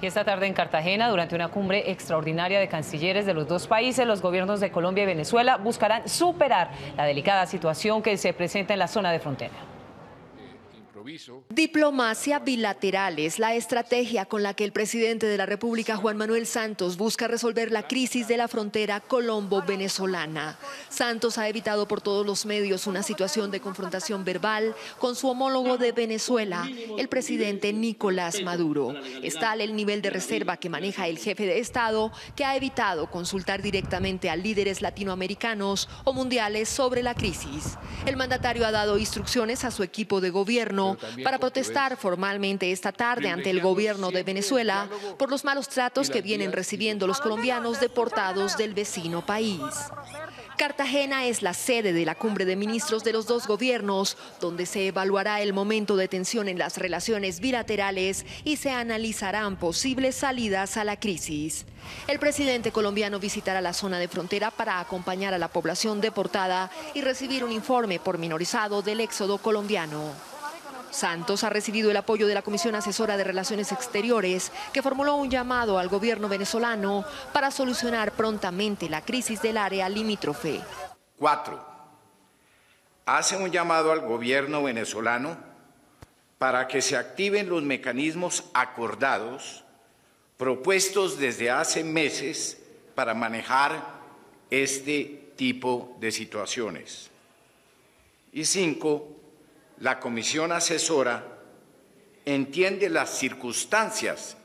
Y esta tarde en Cartagena, durante una cumbre extraordinaria de cancilleres de los dos países, los gobiernos de Colombia y Venezuela buscarán superar la delicada situación que se presenta en la zona de frontera. Diplomacia bilateral es la estrategia con la que el presidente de la República, Juan Manuel Santos, busca resolver la crisis de la frontera colombo-venezolana. Santos ha evitado por todos los medios una situación de confrontación verbal con su homólogo de Venezuela, el presidente Nicolás Maduro. Es el nivel de reserva que maneja el jefe de Estado que ha evitado consultar directamente a líderes latinoamericanos o mundiales sobre la crisis. El mandatario ha dado instrucciones a su equipo de gobierno para protestar formalmente esta tarde ante el gobierno de Venezuela por los malos tratos que vienen recibiendo los colombianos deportados del vecino país. Cartagena es la sede de la cumbre de ministros de los dos gobiernos, donde se evaluará el momento de tensión en las relaciones bilaterales y se analizarán posibles salidas a la crisis. El presidente colombiano visitará la zona de frontera para acompañar a la población deportada y recibir un informe pormenorizado del éxodo colombiano. Santos ha recibido el apoyo de la Comisión Asesora de Relaciones Exteriores, que formuló un llamado al gobierno venezolano para solucionar prontamente la crisis del área limítrofe. Cuatro, hace un llamado al gobierno venezolano para que se activen los mecanismos acordados propuestos desde hace meses para manejar este tipo de situaciones. Y cinco, la comisión asesora entiende las circunstancias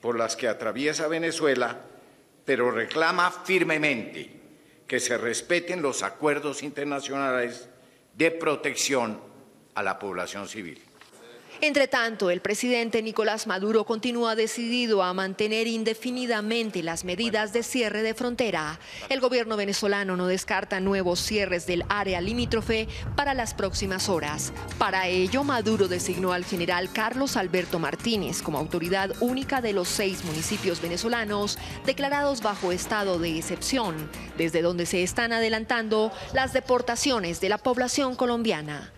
por las que atraviesa Venezuela, pero reclama firmemente que se respeten los acuerdos internacionales de protección a la población civil. Entre tanto, el presidente Nicolás Maduro continúa decidido a mantener indefinidamente las medidas de cierre de frontera. El gobierno venezolano no descarta nuevos cierres del área limítrofe para las próximas horas. Para ello, Maduro designó al general Carlos Alberto Martínez como autoridad única de los seis municipios venezolanos declarados bajo estado de excepción, desde donde se están adelantando las deportaciones de la población colombiana.